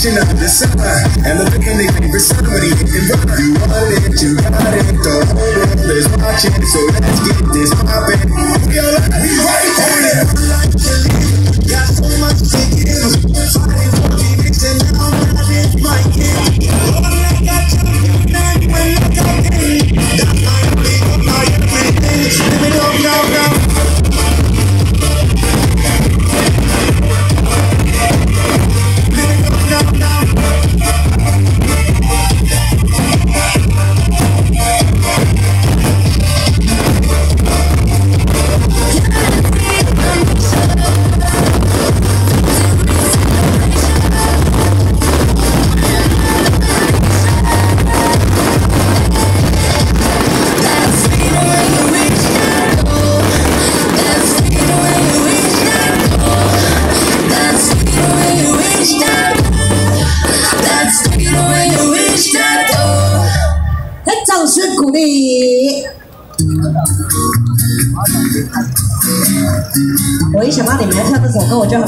reaching out the sun and the for somebody and run. You want it, you got it, don't hold up, let's watch it. So let's get this poppin'. 是鼓励。我一想到你们要唱这首歌我就很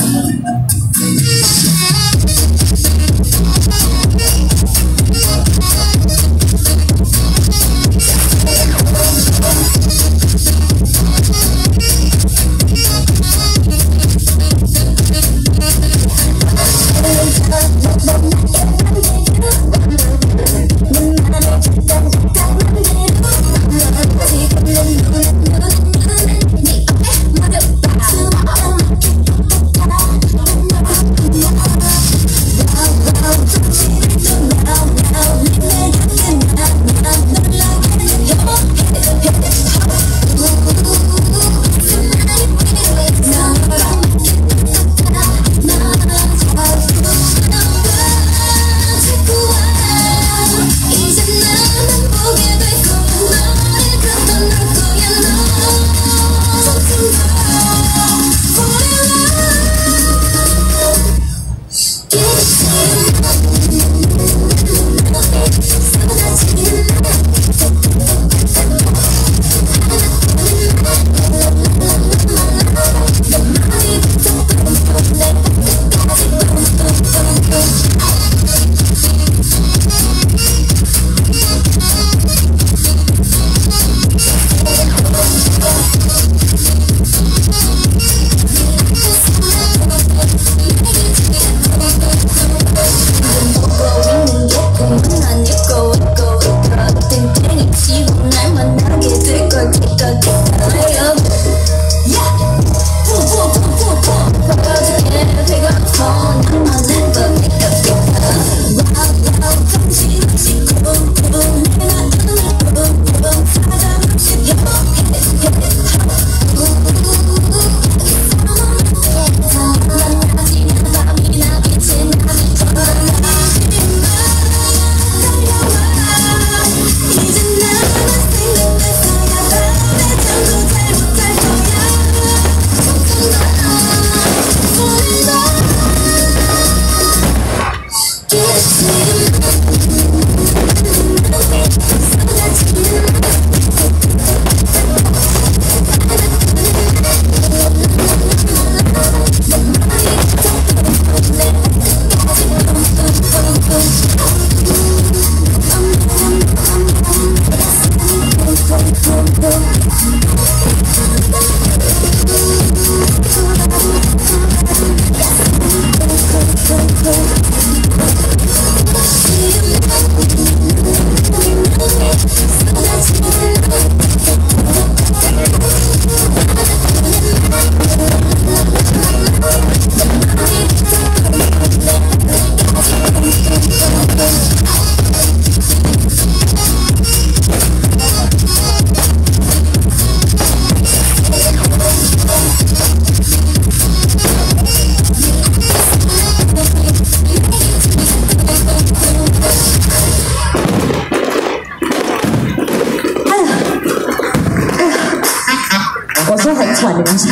我说很喘，你们小心。哇！